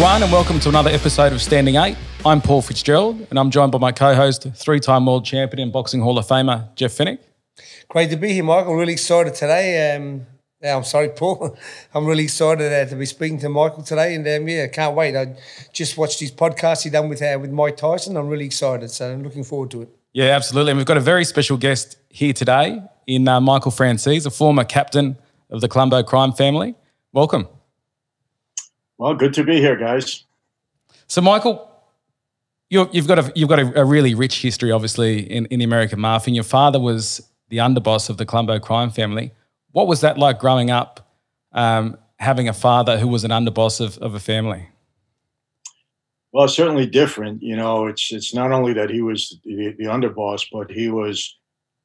everyone, and welcome to another episode of Standing Eight. I'm Paul Fitzgerald, and I'm joined by my co host, three time world champion and boxing Hall of Famer, Jeff Fenech. Great to be here, Michael. Really excited today. Um, yeah, I'm sorry, Paul. I'm really excited uh, to be speaking to Michael today, and um, yeah, can't wait. I just watched his podcast he done with uh, with Mike Tyson. I'm really excited, so I'm looking forward to it. Yeah, absolutely. And we've got a very special guest here today in uh, Michael Franzese, a former captain of the Colombo crime family. Welcome. Well, good to be here, guys. So, Michael, you have got a you've got a, a, really rich history, obviously, in, in the American mafia. And your father was the underboss of the Colombo crime family. What was that like growing up, um, having a father who was an underboss of, of a family? Well, certainly different. You know, it's it's not only that he was the, the underboss, but he was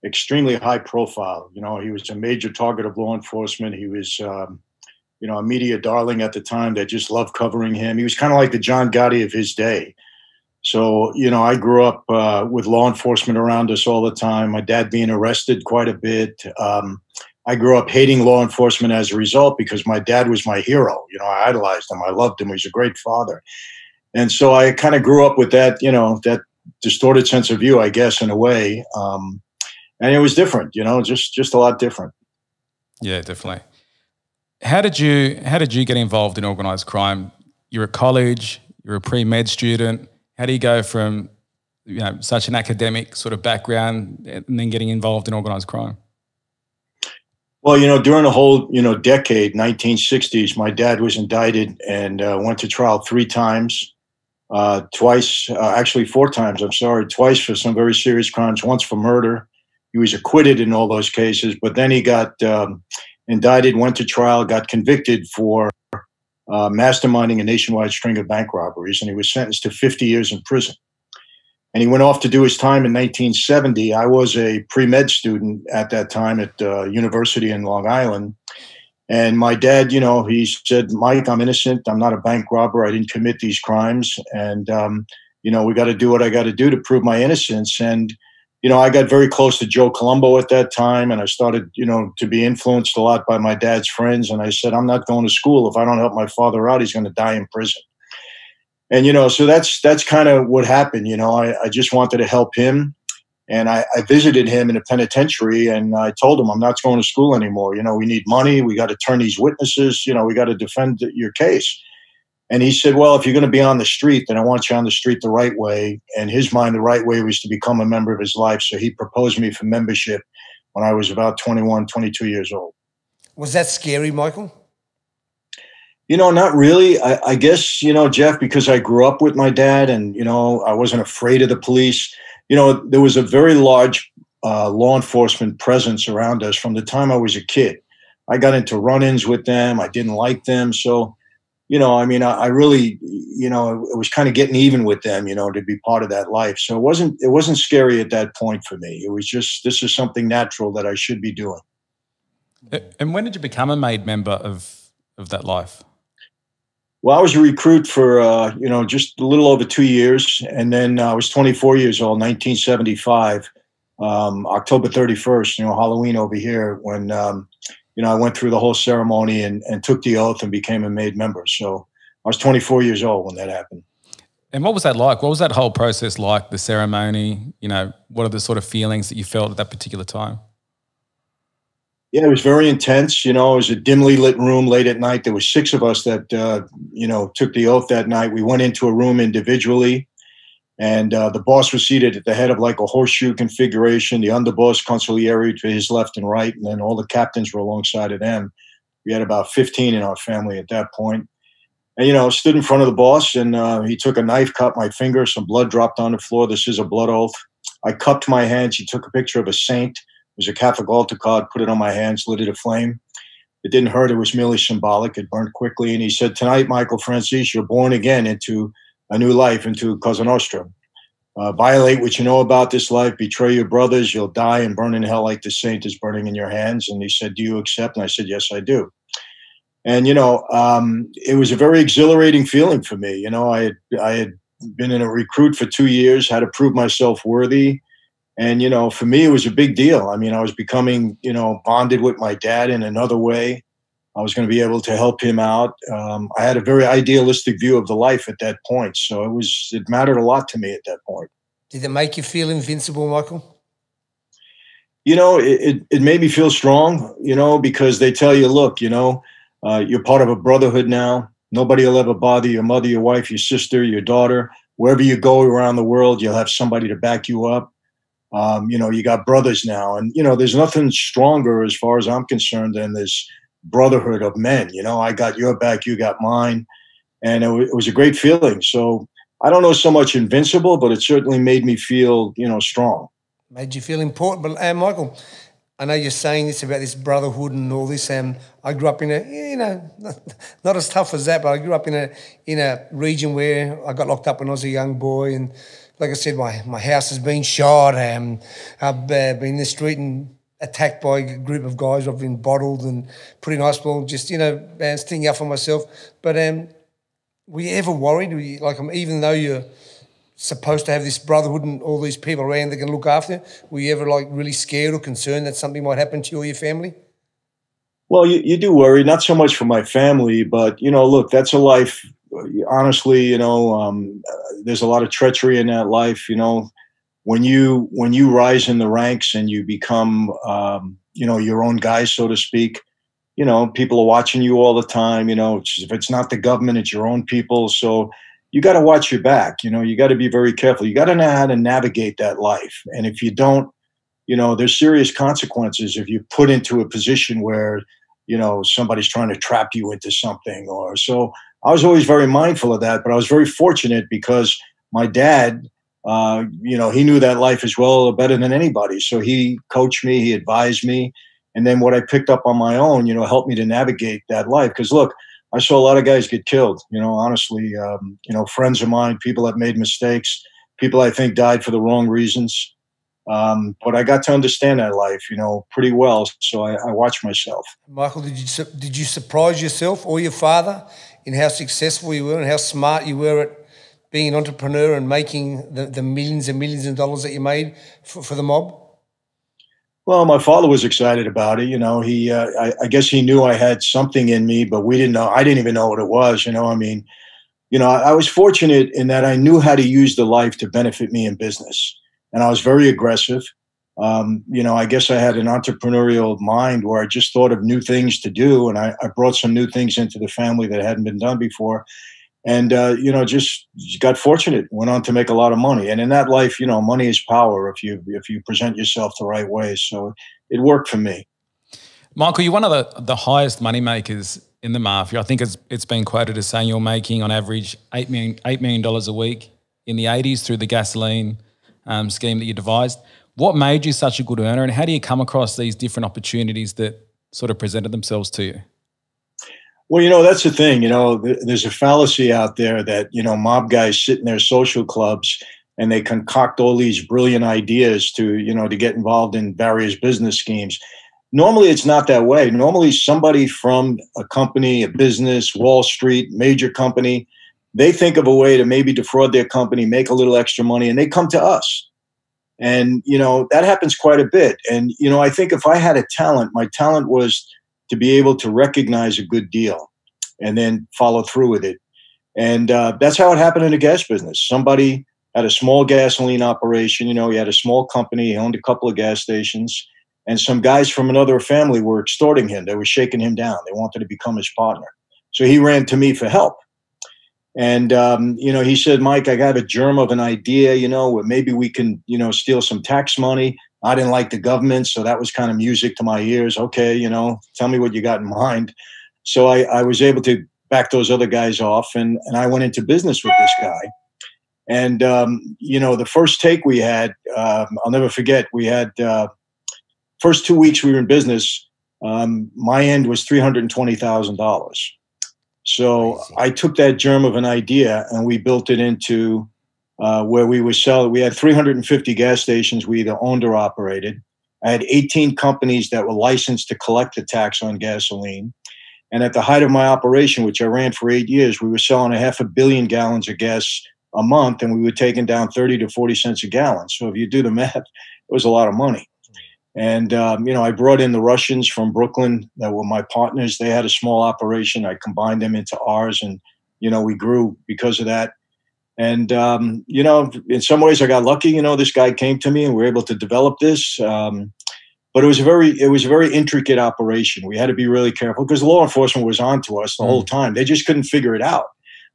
extremely high profile. You know, he was a major target of law enforcement. He was, um, you know, a media darling at the time that just loved covering him. He was kind of like the John Gotti of his day. So, you know, I grew up uh, with law enforcement around us all the time. My dad being arrested quite a bit. Um, I grew up hating law enforcement as a result because my dad was my hero. You know, I idolized him. I loved him. He was a great father. And so I kind of grew up with that, you know, that distorted sense of view, I guess, in a way. Um, and it was different, you know, just just a lot different. Yeah, definitely. How did you how did you get involved in organized crime? You're at college, you're a pre-med student. How do you go from you know such an academic sort of background and then getting involved in organized crime? Well, you know, during the whole you know decade, 1960s, my dad was indicted and uh, went to trial three times, uh, twice, uh, actually four times. I'm sorry, twice for some very serious crimes, once for murder. He was acquitted in all those cases, but then he got um, indicted, went to trial, got convicted for uh, masterminding a nationwide string of bank robberies, and he was sentenced to 50 years in prison and he went off to do his time in 1970. I was a pre med student at that time at uh, university in Long Island. And my dad, you know, he said, Mike, I'm innocent. I'm not a bank robber. I didn't commit these crimes. And, um, you know, we got to do what I got to do to prove my innocence. And, you know, I got very close to Joe Colombo at that time. And I started, you know, to be influenced a lot by my dad's friends. And I said, I'm not going to school. If I don't help my father out, he's going to die in prison and you know so that's that's kind of what happened you know I, I just wanted to help him and I, I, visited him in a penitentiary and i told him i'm not going to school anymore you know we need money we got to turn these witnesses you know we got to defend your case and he said well if you're going to be on the street then i want you on the street the right way and his mind the right way was to become a member of his life so he proposed me for membership when i was about 21 22 years old was that scary michael you know, not really. I, I, guess, you know, Jeff, because I grew up with my dad and, you know, I wasn't afraid of the police. You know, there was a very large uh, law enforcement presence around us from the time I was a kid. I got into run ins with them. I didn't like them. So, you know, I mean, I, I really, you know, it was kind of getting even with them, you know, to be part of that life. So it wasn't, it wasn't scary at that point for me. It was just, this is something natural that I should be doing. And when did you become a made member of, of that life? Well, I was a recruit for uh, you know just a little over two years, and then I was 24 years old, 1975, um, October 31st. You know, Halloween over here when um, you know I went through the whole ceremony and, and took the oath and became a made member. So I was 24 years old when that happened. And what was that like? What was that whole process like? The ceremony, you know, what are the sort of feelings that you felt at that particular time? Yeah, it was very intense. You know, it was a dimly lit room late at night. There were six of us that uh, you know took the oath that night. We went into a room individually, and uh, the boss was seated at the head of like a horseshoe configuration. The underboss, consigliere, to his left and right, and then all the captains were alongside of them. We had about fifteen in our family at that point. And you know, stood in front of the boss, and uh, he took a knife, cut my finger. Some blood dropped on the floor. This is a blood oath. I cupped my hands. He took a picture of a saint It was a Catholic altar card, put it on my hands, lit it aflame. It didn't hurt, it was merely symbolic. It burned quickly. And he said, Tonight, Michael Franzese, you're born again into a new life, into Cosa Nostra. Uh, violate what you know about this life, betray your brothers, you'll die and burn in hell like the saint is burning in your hands. And he said, Do you accept? And I said, Yes, I do. And, you know, um, it was a very exhilarating feeling for me. You know, I had, I had been in a recruit for two years, had to prove myself worthy. And, you know, for me, it was a big deal. I mean, I was becoming, you know, bonded with my dad in another way. I was going to be able to help him out. Um, I had a very idealistic view of the life at that point, so it was it mattered a lot to me at that point. Did it make you feel invincible, Michael? You know, it, it, it made me feel strong. You know, because they tell you, look, you know, uh, you're part of a brotherhood now. Nobody will ever bother your mother, your wife, your sister, your daughter. Wherever you go around the world, you'll have somebody to back you up. Um, you know, you got brothers now, and you know, there's nothing stronger as far as I'm concerned than this brotherhood of men. You know, I got your back, you got mine, and it, w- it was a great feeling. So I don't know so much invincible, but it certainly made me feel, you know, strong. Made you feel important. But uh, Michael, I know you're saying this about this brotherhood and all this. Um, I grew up in a, you know, not, not as tough as that, but I grew up in a in a region where I got locked up when I was a young boy, and like I said, my my house has been shot. Um, I've uh, been in the street and attacked by a group of guys. I've been bottled and put in hospital, just you know, and sticking up for myself. But um, were you ever worried? You, like, um, even though you're supposed to have this brotherhood and all these people around that can look after you, were you ever like really scared or concerned that something might happen to you or your family? Well, you, you do worry, not so much for my family, but you know, look, that's a life. Honestly, you know, um, there's a lot of treachery in that life. You know, when you when you rise in the ranks and you become um, you know your own guy so to speak you know people are watching you all the time you know if it's not the government it's your own people. So you got to watch your back you know you got to be very careful. You got to know how to navigate that life. And if you don't you know there's serious consequences if you put into a position where you know somebody's trying to trap you into something or so i was always very mindful of that but i was very fortunate because my dad uh, you know, he knew that life as well better than anybody. So he coached me, he advised me. And then what I picked up on my own, you know, helped me to navigate that life. Because look, I saw a lot of guys get killed, you know, honestly, um, you know, friends of mine, people that made mistakes, people I think died for the wrong reasons. Um, but I got to understand that life, you know, pretty well. So I, I watched myself. Michael, did you did you surprise yourself or your father in how successful you were and how smart you were at being an entrepreneur and making the, the millions and millions of dollars that you made for, for the mob? Well, my father was excited about it. You know, he, uh, I, I, guess he knew I had something in me, but we didn't know. I didn't even know what it was. You know, I mean, you know, I, I was fortunate in that I knew how to use the life to benefit me in business, and I was very aggressive. Um, you know, I guess I had an entrepreneurial mind where I just thought of new things to do, and I, I brought some new things into the family that hadn't been done before and uh, you know just got fortunate went on to make a lot of money. And in that life you know money is power if you if you present yourself the right way. So it worked for me. Michael you're one of the, the highest money makers in the mafia i think it's, it's been quoted as saying you're making on average $8 million, $8 million a week in the 80s through the gasoline um, scheme that you devised. What made you such a good earner and how do you come across these different opportunities that sort of presented themselves to you well, you know, that's the thing. You know, there's a fallacy out there that, you know, mob guys sit in their social clubs and they concoct all these brilliant ideas to, you know, to get involved in various business schemes. Normally, it's not that way. Normally, somebody from a company, a business, Wall Street, major company, they think of a way to maybe defraud their company, make a little extra money, and they come to us. And, you know, that happens quite a bit. And, you know, I think if I had a talent, my talent was to be able to recognize a good deal and then follow through with it. And uh, that's how it happened in the gas business. Somebody had a small gasoline operation. You know, he had a small company. He owned a couple of gas stations. And some guys from another family were extorting him. They were shaking him down. They wanted to become his partner. So he ran to me for help. And, um, you know, he said, Mike, I got a germ of an idea, you know, maybe we can, you know, steal some tax money. I didn't like the government, so that was kind of music to my ears. Okay, you know, tell me what you got in mind. So I, I was able to back those other guys off, and and I went into business with this guy. And um, you know, the first take we had, uh, I'll never forget. We had uh, first two weeks we were in business. Um, my end was three hundred and twenty thousand dollars. So I took that germ of an idea and we built it into uh, where we were selling. We had 350 gas stations we either owned or operated. I had 18 companies that were licensed to collect the tax on gasoline. And at the height of my operation, which I ran for eight years, we were selling a half a billion gallons of gas a month, and we were taking down 30 to 40 cents a gallon. So if you do the math, it was a lot of money. And um, you know, I brought in the Russians from Brooklyn that were my partners. They had a small operation. I combined them into ours, and you know, we grew because of that. And um, you know, in some ways, I got lucky. You know, this guy came to me, and we were able to develop this. Um, but it was a very, it was a very intricate operation. We had to be really careful because law enforcement was on to us the mm. whole time. They just couldn't figure it out.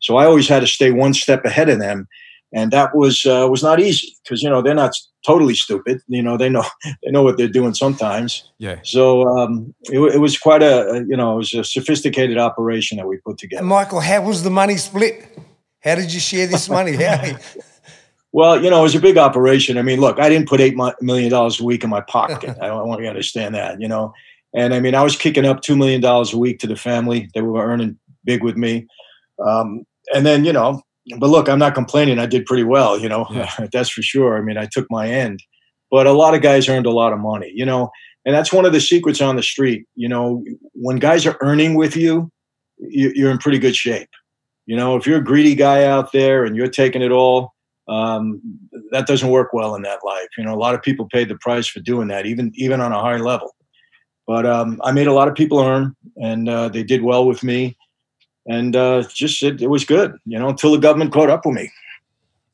So I always had to stay one step ahead of them and that was uh, was not easy because you know they're not totally stupid. You know they know they know what they're doing sometimes. Yeah. So um, it, it, was quite a you know it was a sophisticated operation that we put together. Michael, how was the money split? How did you share this money? How? well, you know, it was a big operation. I mean, look, I didn't put eight million dollars a week in my pocket. I don't want you to understand that, you know. And I mean, I was kicking up two million dollars a week to the family. They were earning big with me. Um, and then, you know, but look, I'm not complaining. I did pretty well, you know, yeah. that's for sure. I mean, I took my end, but a lot of guys earned a lot of money, you know, and that's one of the secrets on the street. You know, when guys are earning with you, you're in pretty good shape. You know, if you're a greedy guy out there and you're taking it all, um, that doesn't work well in that life. You know, a lot of people paid the price for doing that, even even on a high level. But um, I made a lot of people earn, and uh, they did well with me and uh, just it, it was good, you know, until the government caught up with me.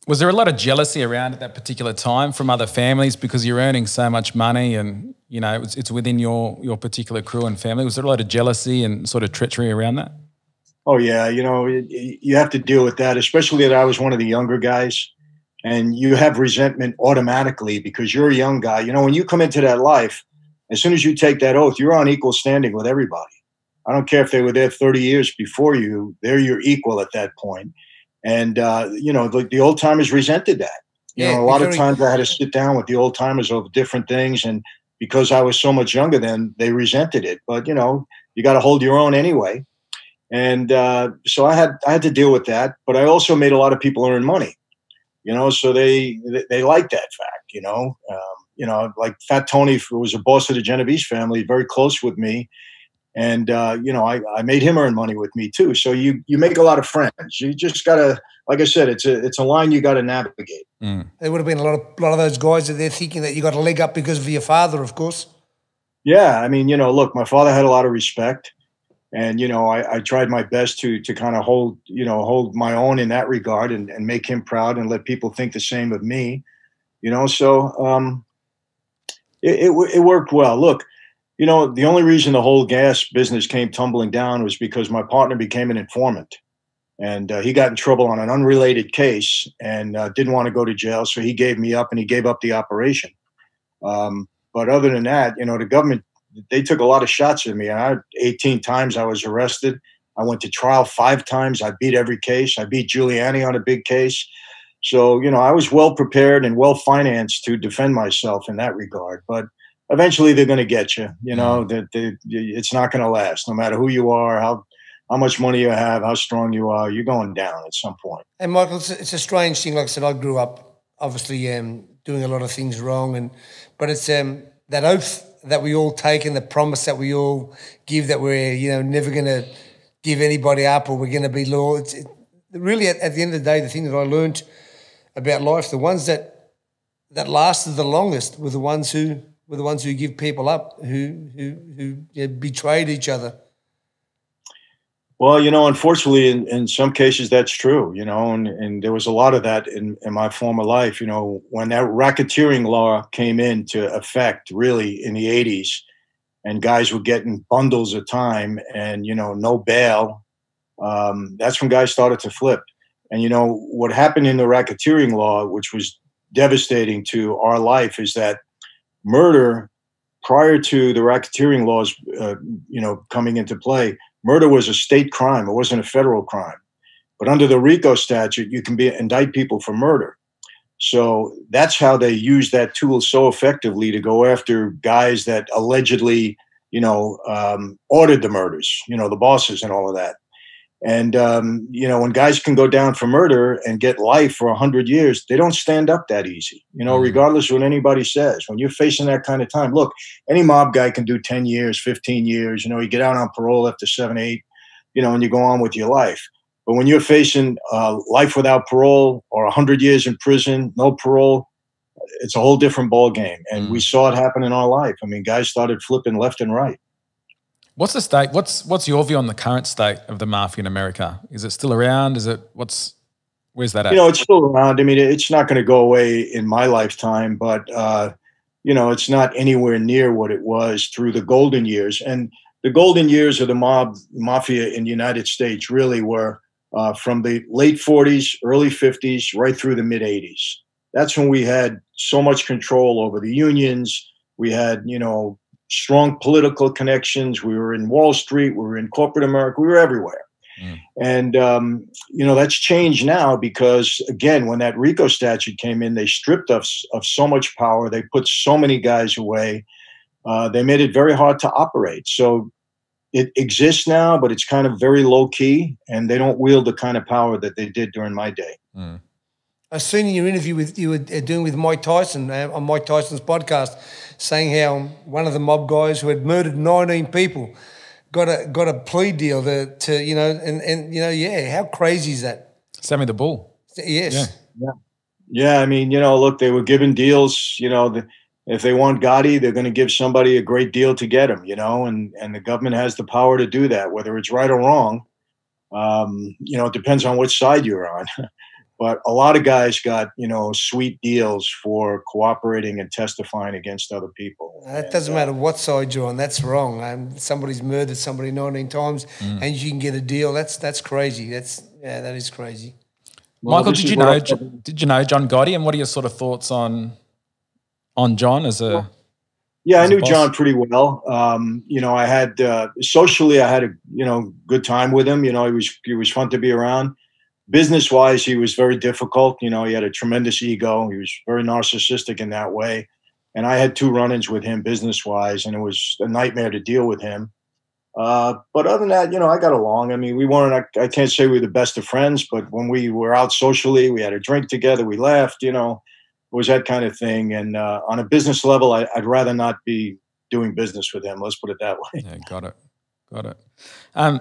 Was there a lot of jealousy around at that particular time from other families because you're earning so much money and you know it's, it's within your your particular crew and family? Was there a lot of jealousy and sort of treachery around that? Oh yeah, you know you have to deal with that, especially that I was one of the younger guys, and you have resentment automatically because you're a young guy. You know when you come into that life, as soon as you take that oath, you're on equal standing with everybody. I don't care if they were there 30 years before you, they're your equal at that point. And, uh, you know, the, the old timers resented that. You yeah, know, a lot of times I had to sit down with the old timers over different things. And because I was so much younger than they resented it. But, you know, you got to hold your own anyway. And uh, so I had I had to deal with that. But I also made a lot of people earn money. You know, so they they, they liked that fact. You know, um, you know, like Fat Tony, who was a boss of the Genovese family, very close with me and uh, you know I, I made him earn money with me too so you you make a lot of friends you just gotta like i said it's a it's a line you gotta navigate mm. there would have been a lot of a lot of those guys that they're thinking that you got a leg up because of your father of course yeah i mean you know look my father had a lot of respect and you know i, I tried my best to to kind of hold you know hold my own in that regard and, and make him proud and let people think the same of me you know so um it, it, it worked well look you know, the only reason the whole gas business came tumbling down was because my partner became an informant. And uh, he got in trouble on an unrelated case and uh, didn't want to go to jail. So he gave me up and he gave up the operation. Um, but other than that, you know, the government, they took a lot of shots at me. I, 18 times I was arrested. I went to trial five times. I beat every case. I beat Giuliani on a big case. So, you know, I was well prepared and well financed to defend myself in that regard. But eventually they're going to get you. You know that it's not going to last, no matter who you are, how how much money you have, how strong you are. You're going down at some point. And Michael, it's a, it's a strange thing. Like I said, I grew up obviously um, doing a lot of things wrong, and but it's um, that oath that we all take and the promise that we all give that we're you know never going to give anybody up or we're going to be loyal. It's it, really at, at the end of the day, the thing that I learned about life, the ones that that lasted the longest were the ones who were the ones who give people up, who who who you know, betrayed each other. Well, you know, unfortunately, in, in some cases that's true. You know, and, and there was a lot of that in, in my former life. You know, when that racketeering law came into effect, really in the '80s, and guys were getting bundles of time, and you know, no bail. Um, that's when guys started to flip. And you know what happened in the racketeering law, which was devastating to our life, is that murder prior to the racketeering laws, uh, you know, coming into play, murder was a state crime. It wasn't a federal crime. But under the RICO statute, you can be indict people for murder. So that's how they use that tool so effectively to go after guys that allegedly, you know, um, ordered the murders. You know, the bosses and all of that. And um, you know, when guys can go down for murder and get life for hundred years, they don't stand up that easy. You know, mm-hmm. regardless of what anybody says. When you're facing that kind of time, look, any mob guy can do ten years, fifteen years. You know, you get out on parole after seven, eight. You know, and you go on with your life. But when you're facing uh, life without parole or hundred years in prison, no parole, it's a whole different ball game, and mm. we saw it happen in our life. I mean, guys started flipping left and right. What's the state? What's what's your view on the current state of the mafia in America? Is it still around? Is it what's where's that at? You know, it's still around. I mean, it's not going to go away in my lifetime, but uh, you know, it's not anywhere near what it was through the golden years. And the golden years of the mob mafia in the United States really were uh, from the late 40s, early 50s, right through the mid 80s. That's when we had so much control over the unions. We had, you know, strong political connections. We were in Wall Street. We were in corporate America. We were everywhere. Mm. And, um, you know, that's changed now because, again, when that RICO statute came in, they stripped us of so much power. They put so many guys away. Uh, they made it very hard to operate. So it exists now, but it's kind of very low key, and they don't wield the kind of power that they did during my day. Mm. I seen in your interview with you were uh, doing with Mike Tyson uh, on Mike Tyson's podcast, saying how one of the mob guys who had murdered 19 people got a got a plea deal to, to you know and and you know yeah how crazy is that? Sammy the Bull. Yes. Yeah. yeah. Yeah, I mean, you know, look, they were given deals. You know, the, if they want Gotti, they're going to give somebody a great deal to get him. You know, and and the government has the power to do that, whether it's right or wrong. Um, you know, it depends on which side you're on. But a lot of guys got, you know, sweet deals for cooperating and testifying against other people. That doesn't matter what side you're on. That's wrong. Um, somebody's murdered somebody 19 times, mm. and you can get a deal. That's that's crazy. That's yeah, that is crazy. Well, Michael, did you know? Did you know John Gotti, and what are your sort of thoughts on on John as a? Well, yeah, I knew John pretty well. Um, you know, I had uh, socially, I had a you know good time with him. You know, he was he was fun to be around business wise, he was very difficult. You know, he had a tremendous ego. He was very narcissistic in that way. And I had two run ins with him business wise, and it was a nightmare to deal with him. Uh, but other than that, you know, I got along. I mean, we weren't, I, I, can't say we were the best of friends, but when we were out socially, we had a drink together, we laughed, you know, it was that kind of thing. And uh, on a business level, I, would rather not be doing business with him. Let's put it that way. Yeah, got it. Got it. Um,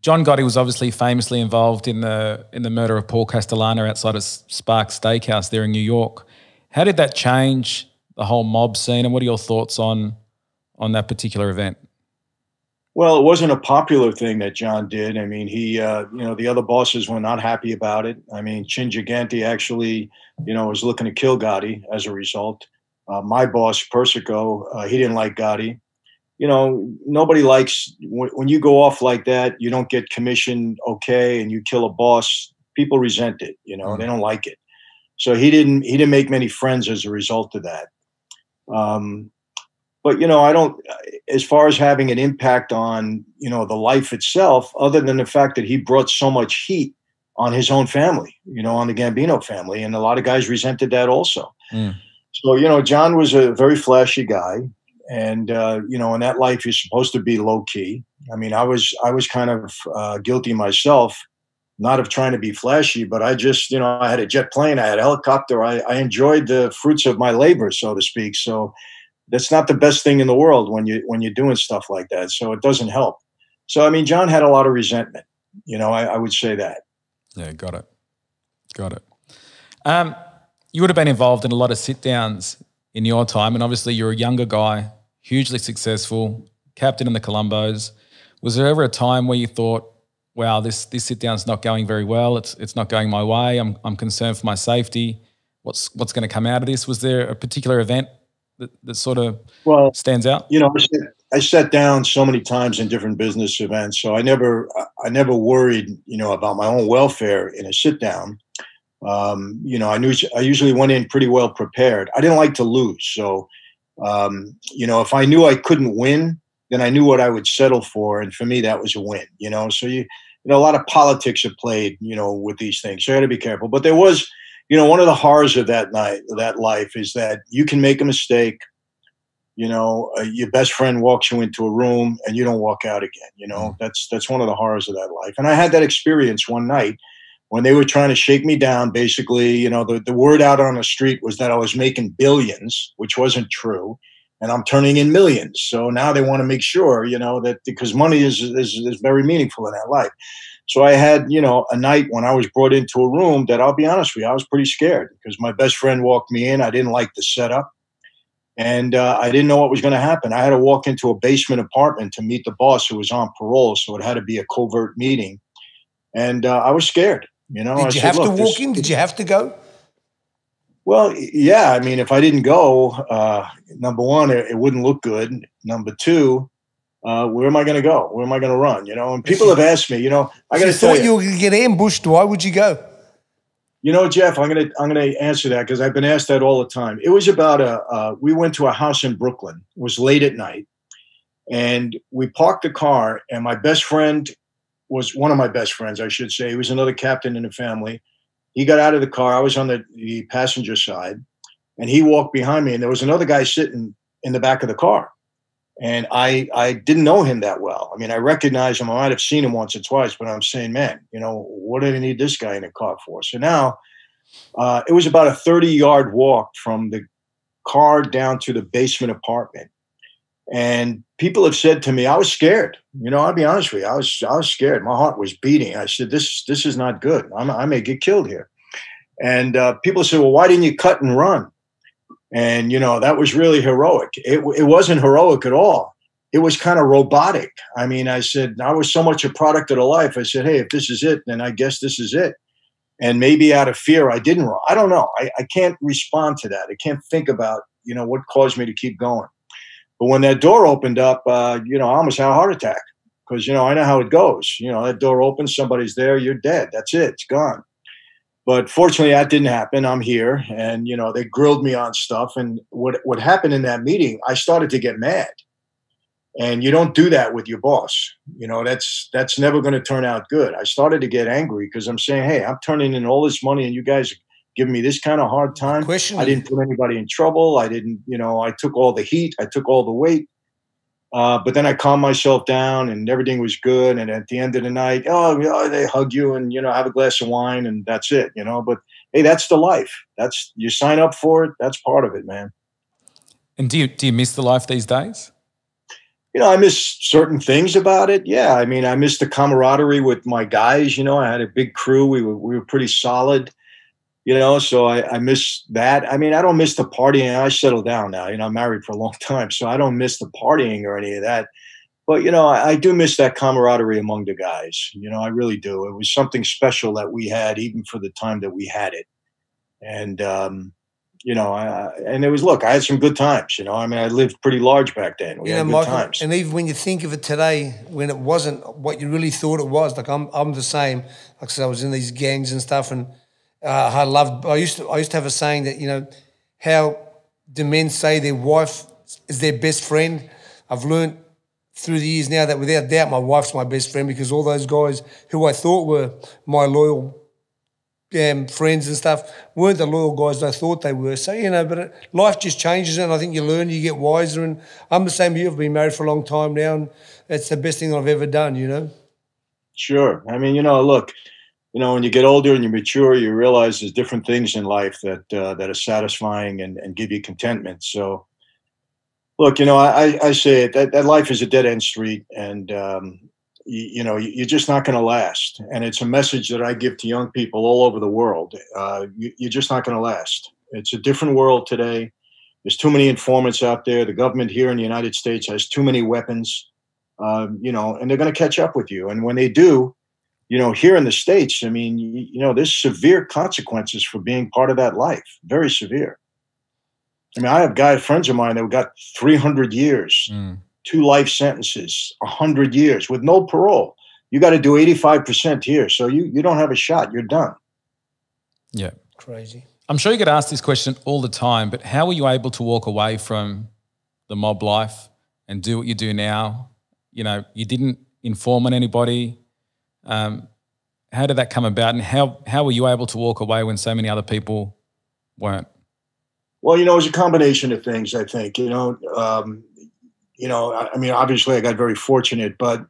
John Gotti was obviously famously involved in the in the murder of Paul Castellano outside of Spark Steakhouse there in New York. How did that change the whole mob scene, and what are your thoughts on on that particular event? Well, it wasn't a popular thing that John did. I mean, he, uh, you know, the other bosses were not happy about it. I mean, Chin Gigante actually, you know, was looking to kill Gotti as a result. Uh, my boss, Persico, uh, he didn't like Gotti you know, nobody likes when, when you go off like that, you don't get commissioned okay and you kill a boss, people resent it, you know, mm-hmm. they don't like it. So he didn't he didn't make many friends as a result of that. Um, but you know, I don't as far as having an impact on, you know, the life itself, other than the fact that he brought so much heat on his own family, you know, on the Gambino family. And a lot of guys resented that also. Mm. So, you know, John was a very flashy guy and uh, you know in that life you're supposed to be low key i mean i was i was kind of uh, guilty myself not of trying to be flashy but i just you know i had a jet plane i had a helicopter i, I enjoyed the fruits of my labor so to speak. So that's not the best thing in the world when you when you're doing stuff like that so it doesn't help. So i mean john had a lot of resentment you know i, I would say that. Yeah got it. Got it. Um, you would have been involved in a lot of sit downs in your time and obviously you're a younger guy hugely successful, captain in the Colombos. Was there ever a time where you thought, wow, this this sit down's not going very well. It's it's not going my way. I'm I'm concerned for my safety. What's what's going to come out of this? Was there a particular event that, that sort of well stands out? You know, I sat down so many times in different business events, so I never I never worried, you know, about my own welfare in a sit down. Um, you know, I knew I usually went in pretty well prepared. I didn't like to lose, so um, you know, if I knew I couldn't win, then I knew what I would settle for, and for me, that was a win. You know, so you, you know, a lot of politics are played, you know, with these things. So you got to be careful. But there was, you know, one of the horrors of that night, that life, is that you can make a mistake. You know, uh, your best friend walks you into a room and you don't walk out again. You know, mm. that's that's one of the horrors of that life. And I had that experience one night when they were trying to shake me down, basically, you know, the, the word out on the street was that I was making billions, which wasn't true. And I'm turning in millions. So now they want to make sure, you know, that because money is, is, is very meaningful in that life. So I had, you know, a night when I was brought into a room that I'll be honest with you, I was pretty scared because my best friend walked me in. I didn't like the setup. And uh, I didn't know what was going to happen. I had to walk into a basement apartment to meet the boss who was on parole. So it had to be a covert meeting. And uh, I was scared. You know, Did I you said, have to walk in? Did you have to go? Well, yeah. I mean, if I didn't go, uh, number one, it, it wouldn't look good. Number two, uh, where am I going to go? Where am I going to run? You know, and people have asked me. You know, I got to thought you, you were going to get ambushed, why would you go? You know, Jeff, I'm gonna I'm gonna answer that because I've been asked that all the time. It was about a uh, we went to a house in Brooklyn. It was late at night, and we parked the car. And my best friend was one of my best friends, I should say. He was another captain in the family. He got out of the car. I was on the, the passenger side, and he walked behind me. And there was another guy sitting in the back of the car. And I I didn't know him that well. I mean, I recognized him. I might have seen him once or twice, but I'm saying, man, you know, what do they need this guy in the car for? So now uh, it was about a 30 yard walk from the car down to the basement apartment. And people have said to me, I was scared. You know, I'll be honest with you. I was I was scared. My heart was beating. I said, this this is not good. I'm, I may get killed here. And uh, people said, well, why didn't you cut and run? And you know that was really heroic. It it wasn't heroic at all. It was kind of robotic. I mean, I said I was so much a product of the life. I said, hey, if this is it, then I guess this is it. And maybe out of fear, I didn't run. I don't know. I, I can't respond to that. I can't think about you know what caused me to keep going. But when that door opened up, uh, you know, I almost had a heart attack because you know I know how it goes. You know, that door opens, somebody's there, you're dead. That's it. It's gone. But fortunately, that didn't happen. I'm here, and you know they grilled me on stuff. And what what happened in that meeting? I started to get mad, and you don't do that with your boss. You know that's that's never going to turn out good. I started to get angry because I'm saying, hey, I'm turning in all this money, and you guys giving me this kind of hard time. Question. I didn't put anybody in trouble. I didn't, you know, I took all the heat. I took all the weight. Uh, but then I calmed myself down and everything was good. And at the end of the night, oh, yeah, they hug you and, you know, have a glass of wine and that's it, you know. But hey, that's the life. That's you sign up for it. That's part of it, man. And do you do you miss the life these days? You know, I miss certain things about it. Yeah. I mean, I miss the camaraderie with my guys. You know, I had a big crew. We were we were pretty solid. You know, so I, I miss that. I mean, I don't miss the partying. I settled down now. You know, I'm married for a long time, so I don't miss the partying or any of that. But you know, I, I do miss that camaraderie among the guys. You know, I really do. It was something special that we had, even for the time that we had it. And um, you know, I, and it was look, I had some good times. You know, I mean, I lived pretty large back then. We know, had good Michael, times. and even when you think of it today, when it wasn't what you really thought it was, like I'm, I'm the same. Like I said, I was in these gangs and stuff, and uh, I loved. I used to, I used to have a saying that you know, how the men say their wife is their best friend. I've learned through the years now that without doubt, my wife's my best friend because all those guys who I thought were my loyal um, friends and stuff weren't the loyal guys I thought they were. So, you know, but it, life just changes and I think you learn, you get wiser. And I'm the same you. I've been married for a long time now and it's the best thing I've ever done, you know? Sure. I mean, you know, look, you know, when you get older and you mature, you realize there's different things in life that uh, that are satisfying and, and give you contentment. So, look, you know, I, I say it that, that life is a dead end street, and um, you, you know, you're just not going to last. And it's a message that I give to young people all over the world. Uh, you, you're just not going to last. It's a different world today. There's too many informants out there. The government here in the United States has too many weapons um, you know, and they're going to catch up with you. And when they do, you know, here in the states, I mean, you, you, know, there's severe consequences for being part of that life, very severe. I mean, I have guy friends of mine that got 300 years, Mm. two life sentences, 100 years with no parole. You got to do 85% here, so you you don't have a shot. You're done. Yeah. Crazy. I'm sure you get asked this question all the time, but how were you able to walk away from the mob life and do what you do now? You know, you didn't inform on anybody. Um, how did that come about, and how how were you able to walk away when so many other people weren't? Well, you know, it was a combination of things. I think you know, um, you know. I, I mean, obviously, I got very fortunate, but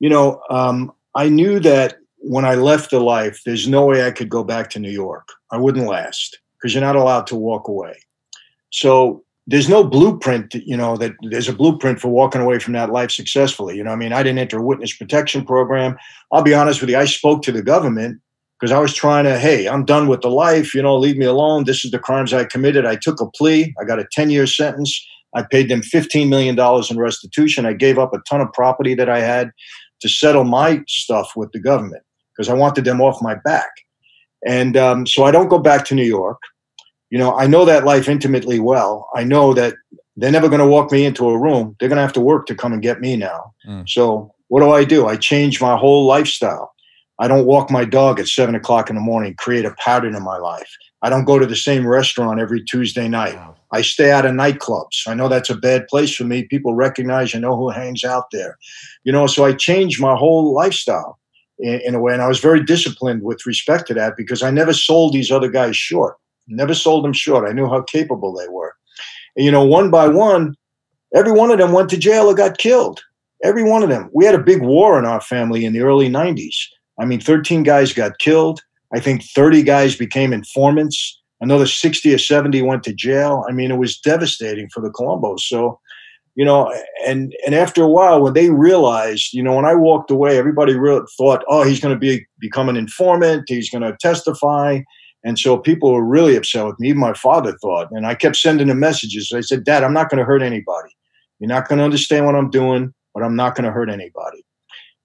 you know, um, I knew that when I left the life, there's no way I could go back to New York. I wouldn't last because you're not allowed to walk away. So there's no blueprint, you know, that there's a blueprint for walking away from that life successfully. You know, I mean, I didn't enter a witness protection program. I'll be honest with you, I spoke to the government because I was trying to, hey, I'm done with the life, you know, leave me alone. This is the crimes I committed. I took a plea, I got a 10 year sentence. I paid them $15 million in restitution. I gave up a ton of property that I had to settle my stuff with the government because I wanted them off my back. And um, so I don't go back to New York. You know, I know that life intimately well. I know that they're never going to walk me into a room. They're going to have to work to come and get me now. Mm. So what do I do? I change my whole lifestyle. I don't walk my dog at seven o'clock in the morning, create a pattern in my life. I don't go to the same restaurant every Tuesday night. Wow. I stay out of nightclubs. I know that's a bad place for me. People recognize, I know who hangs out there. You know, so I changed my whole lifestyle in, in, a way. And I was very disciplined with respect to that because I never sold these other guys short. Never sold them short. I knew how capable they were. And, you know, one by one, every one of them went to jail or got killed. Every one of them. We had a big war in our family in the early 90s. I mean, 13 guys got killed. I think 30 guys became informants. Another 60 or 70 went to jail. I mean, it was devastating for the Colombos. So, you know, and and after a while, when they realized, you know, when I walked away, everybody really thought, oh, he's going to be become an informant, he's going to testify, and so people were really upset with me. Even my father thought, and I kept sending him messages. I said, Dad, I'm not going to hurt anybody. You're not going to understand what I'm doing, but I'm not going to hurt anybody.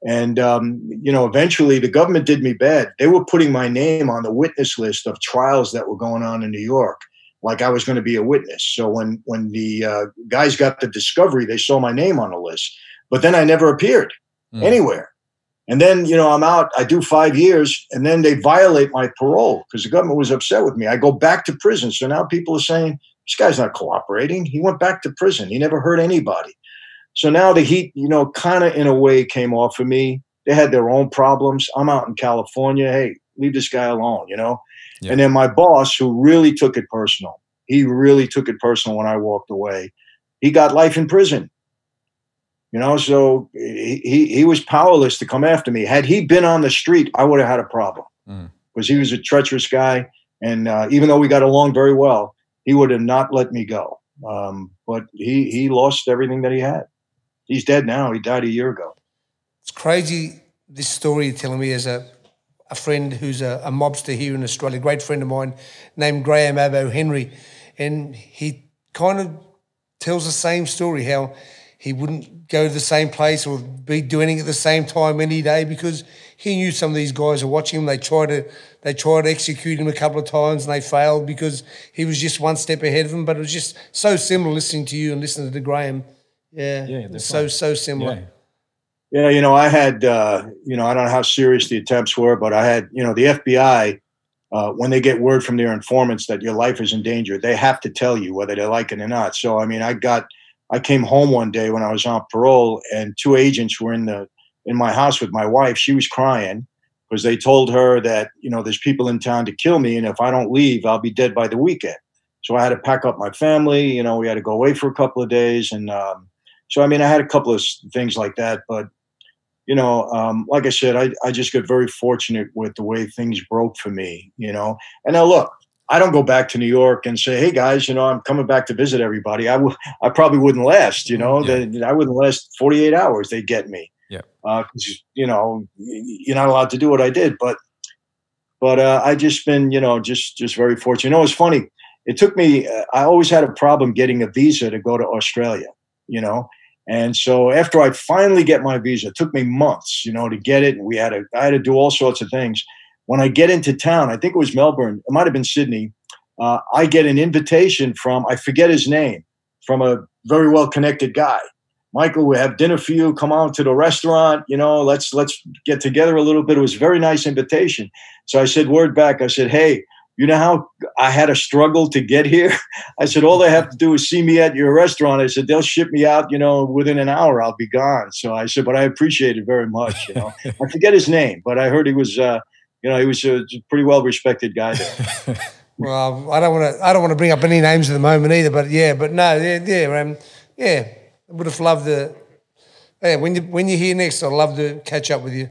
And um, you know, eventually, the government did me bad. They were putting my name on the witness list of trials that were going on in New York like I was going to be a witness. So when when the uh, guys got the discovery, they saw my name on the list, but then I never appeared mm. anywhere. And then you know I'm out. I do five years, and then they violate my parole because the government was upset with me. I go back to prison. So now people are saying this guy's not cooperating. He went back to prison. He never hurt anybody. So now the heat, you know, kind of in a way came off of me. They had their own problems. I'm out in California. Hey, leave this guy alone. You know. Yeah. And then my boss, who really took it personal, he really took it personal when I walked away. He got life in prison. You know, so he, he was powerless to come after me. Had he been on the street, I would have had a problem because mm. he was a treacherous guy. And uh, even though we got along very well, he would have not let me go. Um, but he he lost everything that he had. He's dead now. He died a year ago. It's crazy. This story you're telling me as a a friend who's a, a, mobster here in Australia, a great friend of mine named Graham Abbo Henry. And he kind of tells the same story how he wouldn't go to the same place or be doing it at the same time any day because he knew some of these guys are watching him. They tried to they tried to execute him a couple of times and they failed because he was just one step ahead of them. But it was just so similar listening to you and listening to Graham. Yeah, yeah so so similar. Yeah. Yeah, you know, I had, uh, you know, I don't know how serious the attempts were, but I had, you know, the FBI, uh, when they get word from their informants that your life is in danger, they have to tell you whether they like it or not. So, I mean, I got, I came home one day when I was on parole, and two agents were in the in my house with my wife. She was crying because they told her that, you know, there's people in town to kill me, and if I don't leave, I'll be dead by the weekend. So I had to pack up my family. You know, we had to go away for a couple of days, and um, so I mean, I had a couple of things like that, but you know, um, like I said, I, I just got very fortunate with the way things broke for me, you know. And now look, I don't go back to New York and say, "Hey guys, you know, I'm coming back to visit everybody." I w- I probably wouldn't last, you know. Yeah. They, I wouldn't last 48 hours. They get me. Yeah. Uh, you know, you're not allowed to do what I did, but but uh, I just been, you know, just just very fortunate. You know, it's funny. It took me. Uh, I always had a problem getting a visa to go to Australia. You know, and so after I finally get my visa, it took me months, you know, to get it. And we had to, I had to do all sorts of things. When I get into town, I think it was Melbourne, it might have been Sydney. Uh, I get an invitation from, I forget his name, from a very well connected guy. Michael, we have dinner for you. Come on to the restaurant. You know, let's let's get together a little bit. It was a very nice invitation. So I said word back. I said, hey, you know how I had a struggle to get here? I said, all they have to do is see me at your restaurant. I said, they'll ship me out, you know, within an hour, I'll be gone. So I said, but I appreciate it very much. You know, I forget his name, but I heard he was, uh, you know, he was a pretty well respected guy there. well, I don't want to, I don't want to bring up any names at the moment either, but yeah, but no, yeah, yeah, um, yeah, I would have loved to, yeah, when you, when you're here next, I'd love to catch up with you.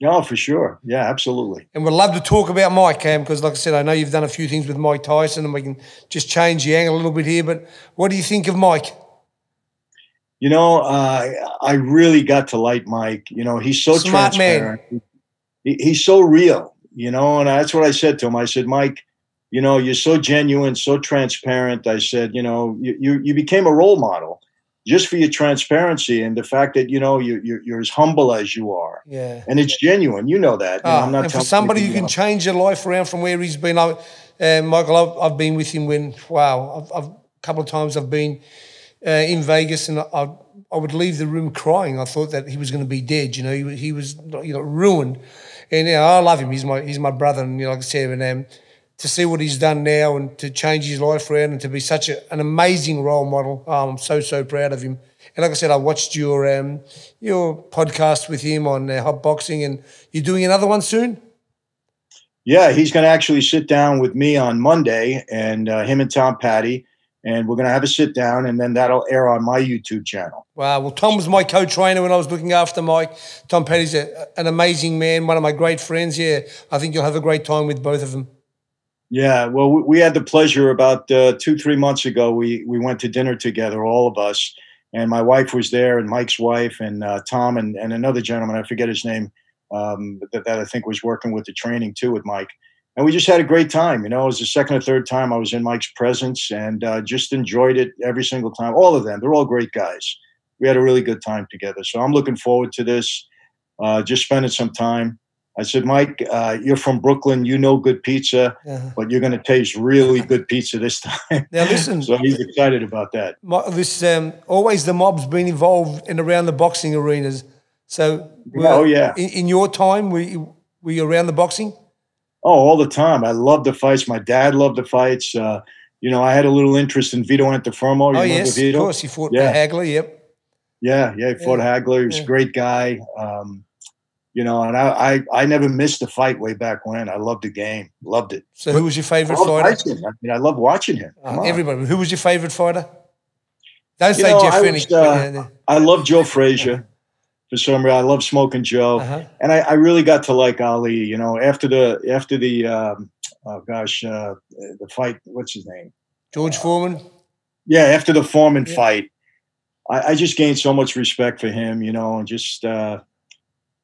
No, for sure. Yeah, absolutely. And we'd love to talk about Mike, Cam, because like I said, I know you've done a few things with Mike Tyson, and we can just change the angle a little bit here. But what do you think of Mike? You know, uh, I really got to like Mike. You know, he's so Smart transparent. He, he's so real. You know, and that's what I said to him. I said, Mike, you know, you're so genuine, so transparent. I said, you know, you you, you became a role model just for your transparency and the fact that you know you, you're, you're as humble as you are. Yeah, and it's genuine. You know that. Know, I'm not and for somebody who can up. change your life around from where he's been. I, uh, Michael, I've, I've, been with him when wow, I've, I've, a couple of times I've been uh, in Vegas and I, I would leave the room crying. I thought that he was going to be dead. You know, he, he was you know ruined. And you know, I love him. He's my he's my brother, and you know, like I said, and um, to see what he's done now and to change his life around and to be such a, an amazing role model, oh, I'm so so proud of him. And like I said, I watched your um, your podcast with him on uh, hot boxing, and you're doing another one soon. Yeah, he's going to actually sit down with me on Monday, and uh, him and Tom Patti and we're going to have a sit down and then that'll air on my YouTube channel. Wow. Well, Tom was my co-trainer when I was looking after Mike. Tom Patti's a, an amazing man, one of my great friends. Yeah, I think you'll have a great time with both of them. Yeah, well, we had the pleasure about uh, two, three months ago. We we went to dinner together, all of us, and my wife was there, and Mike's wife, and uh, Tom, and, and another gentleman, I forget his name, um, that, that I think was working with the training too with Mike and we just had a great time. You know, it was the second or third time I was in Mike's presence, and uh, just enjoyed it every single time. All of them, they're all great guys. We had a really good time together. So I'm looking forward to this. Uh, just spending some time. I said, Mike, uh, you're from Brooklyn. You know good pizza, uh-huh. but you're going to taste really good pizza this time. Now, listen. so he's excited about that. This um, always the mob's been involved in around the boxing arenas. So, oh yeah. In, in your time, were you, were you around the boxing? Oh, all the time. I love the fights. My dad loved the fights. Uh, you know, I had a little interest in Vito Antuofermo. You oh yes, Vito? of course. He fought yeah. Hagler. Yep. Yeah, yeah, he fought yeah. Hagler. He was yeah. a great guy. Um, you know, and I, I, I never missed a fight way back when. I loved the game, loved it. So, who was your favorite fighter? Fighting. I mean, I love watching him. Uh, everybody. Who was your favorite fighter? Don't you say know, Jeff I Fenech. uh, I love Joe Frazier for some reason. I love smoking Joe, uh-huh. and I, I, really got to like Ali. You know, after the after the um, oh gosh, uh, the fight. What's his name? George uh, Foreman. Yeah, after the Foreman yeah. fight, I, I, just gained so much respect for him. You know, and just uh,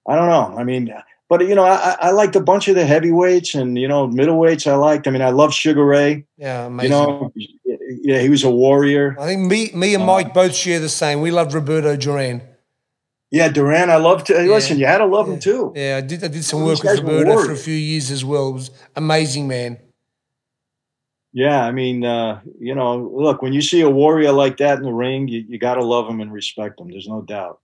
I don't know. I mean. But you know, I, I liked a bunch of the heavyweights and you know middleweights. I liked. I mean, I love Sugar Ray. Yeah, amazing. You know, yeah, he was a warrior. I think me, me and Mike uh, both share the same. We love Roberto Duran. Yeah, Duran, I love to yeah. listen. You had to love yeah. him too. Yeah, I did. I did some work with Roberto for a few years as well. It was amazing, man. Yeah, I mean, uh, you know, look, when you see a warrior like that in the ring, you, you got to love him and respect him. There's no doubt.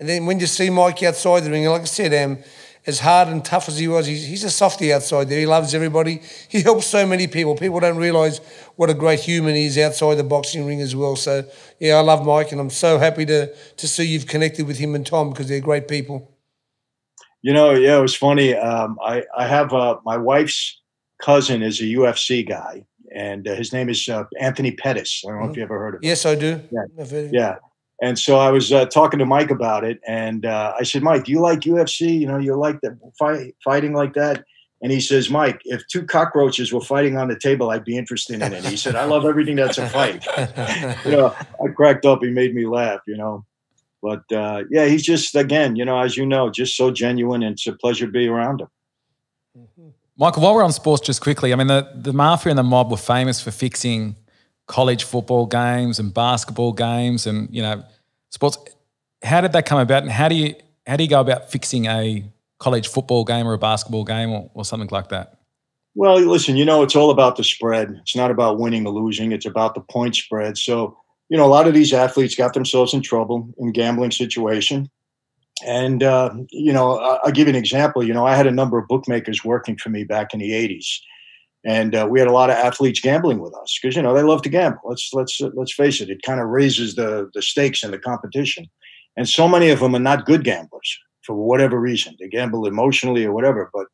And then when you see Mike outside the ring, like I said, um, as hard and tough as he was, he's, he's a softy outside there. He loves everybody. He helps so many people. People don't realise what a great human he is outside the boxing ring as well. So, yeah, I love Mike, and I'm so happy to to see you've connected with him and Tom because they're great people. You know, yeah, it was funny. Um, I I have uh, my wife's cousin is a UFC guy, and uh, his name is uh, Anthony Pettis. I don't know mm-hmm. if you ever heard of him. Yes, I do. Yeah, yeah. And so I was uh, talking to Mike about it, and uh, I said, "Mike, do you like UFC? You know, you like that fight, fighting like that?" And he says, "Mike, if two cockroaches were fighting on the table, I'd be interested in it." He said, "I love everything that's a fight." you know, I cracked up. He made me laugh. You know, but uh, yeah, he's just again, you know, as you know, just so genuine, and it's a pleasure to be around him. Mm-hmm. Michael, while we're on sports, just quickly, I mean, the the mafia and the mob were famous for fixing college football games and basketball games and you know sports. How did that come about, and how do you how do you go about fixing a college football game or a basketball game or, or something like that? Well, listen, you know, it's all about the spread. It's not about winning or losing. It's about the point spread. So, you know, a lot of these athletes got themselves in trouble in gambling situation. And, uh, you know, I'll give you an example. You know, I had a number of bookmakers working for me back in the 80s and uh, we had a lot of athletes gambling with us because you know they love to gamble. Let's let's let's face it; it kind of raises the the stakes in the competition. And so many of them are not good gamblers for whatever reason. They gamble emotionally or whatever. But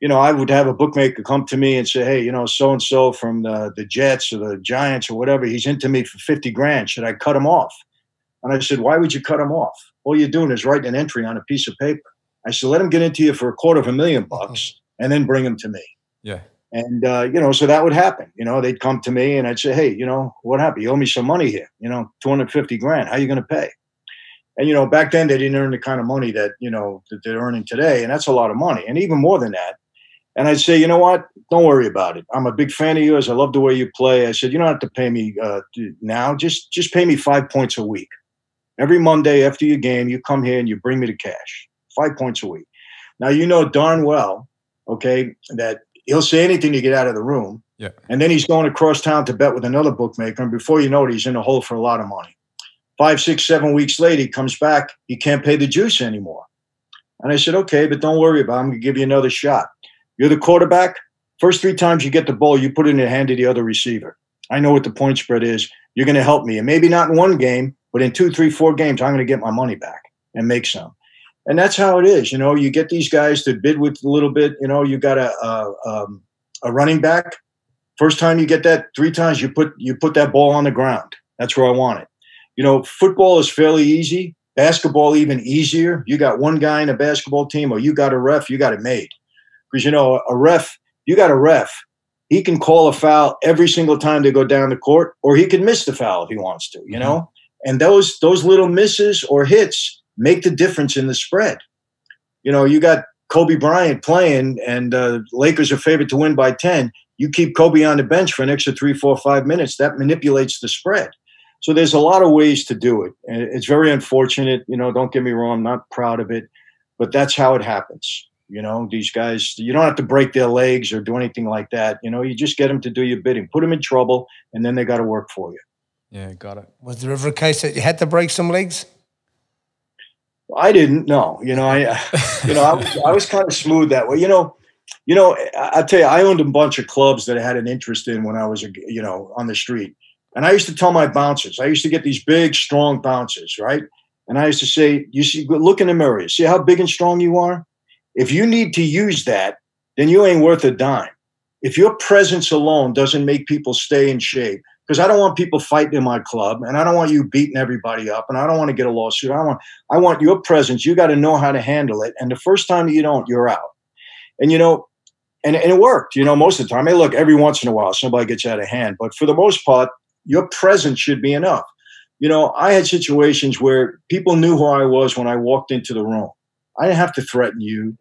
you know, I would have a bookmaker come to me and say, "Hey, you know, so and so from the the Jets or the Giants or whatever, he's into me for fifty grand. Should I cut him off?" And I said, "Why would you cut him off? All you're doing is writing an entry on a piece of paper." I said, let him get into you for a quarter of a million bucks and then bring him to me. Yeah. And, uh, you know, so that would happen. You know, they'd come to me and I'd say, hey, you know, what happened? You owe me some money here, you know, 250 grand. How are you going to pay? And, you know, back then they didn't earn the kind of money that, you know, that they're earning today. And that's a lot of money. And even more than that. And I'd say, you know what? Don't worry about it. I'm a big fan of yours. I love the way you play. I said, you don't have to pay me uh, now. Just, just pay me five points a week. Every Monday after your game, you come here and you bring me the cash. Five points a week. Now you know darn well, okay, that he'll say anything to get out of the room. Yeah. And then he's going across town to bet with another bookmaker. And before you know it, he's in a hole for a lot of money. Five, six, seven weeks later, he comes back. He can't pay the juice anymore. And I said, okay, but don't worry about it. I'm going to give you another shot. You're the quarterback. First three times you get the ball, you put it in the hand of the other receiver. I know what the point spread is. You're going to help me. And maybe not in one game, but in two, three, four games, I'm going to get my money back and make some. And that's how it is. You know, you get these guys to bid with a little bit. You know, you got a a, um, a running back. First time you get that, three times you put you put that ball on the ground. That's where I want it. You know, football is fairly easy. Basketball even easier. You got one guy in a basketball team, or you got a ref. You got it made. Because you know, a ref. You got a ref. He can call a foul every single time they go down the court, or he can miss the foul if he wants to. You know, mm-hmm. and those those little misses or hits make the difference in the spread. You know, you got Kobe Bryant playing, and uh, Lakers are favored to win by 10. You keep Kobe on the bench for an extra three, four, five minutes. That manipulates the spread. So there's a lot of ways to do it. And it's very unfortunate. You know, don't get me wrong, I'm not proud of it, but that's how it happens. You know, these guys, you don't have to break their legs or do anything like that. You know, you just get them to do your bidding, put them in trouble, and then they got to work for you. Yeah, got it. Was there ever a case that you had to break some legs? I didn't know. You know, I, you know, I was, I was kind of smooth that way. You know, you know, I, tell you, I owned a bunch of clubs that I had an interest in when I was, you know, on the street. And I used to tell my bouncers, I used to get these big, strong bouncers, right? And I used to say, you see, look in the mirror, see how big and strong you are? If you need to use that, then you ain't worth a dime. If your presence alone doesn't make people stay in shape, because I don't want people fighting in my club, and I don't want you beating everybody up, and I don't want to get a lawsuit. I want I want your presence. You got to know how to handle it. And the first time you don't, you're out. And you know, and, and it worked. You know, most of the time. Hey, look, every once in a while somebody gets out of hand, but for the most part, your presence should be enough. You know, I had situations where people knew who I was when I walked into the room. I didn't have to threaten you.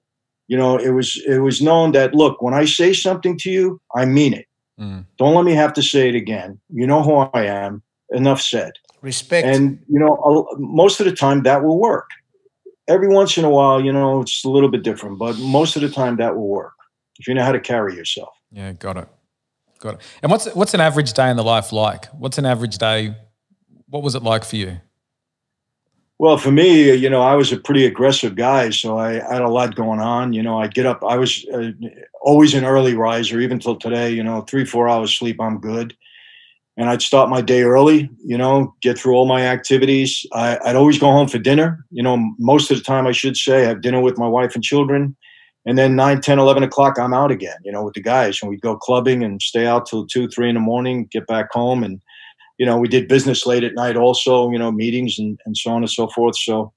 You know, it was it was known that look, when I say something to you, I mean it. Mm. Don't let me have to say it again. You know who I am. Enough said. Respect. And, you know, most of the time that will work. Every once in a while, you know, it's a little bit different, but most of the time that will work if you know how to carry yourself. Yeah, got it. Got it. And what's what's an average day in the life like? What's an average day? What was it like for you? Well, for me, you know, I was a pretty aggressive guy, so I, I had a lot going on. You know, I'd get up. I was uh, always an early riser, even till today. You know, three four hours sleep, I'm good. And I'd start my day early. You know, get through all my activities. I, would always go home for dinner. You know, most of the time, I should say, have dinner with my wife and children, and then 9, 10, 11 o'clock, I'm out again. You know, with the guys, and we'd go clubbing and stay out till two, three in the morning. Get back home and you know, we did business late at night also, you know, meetings and, and so on and so forth. So,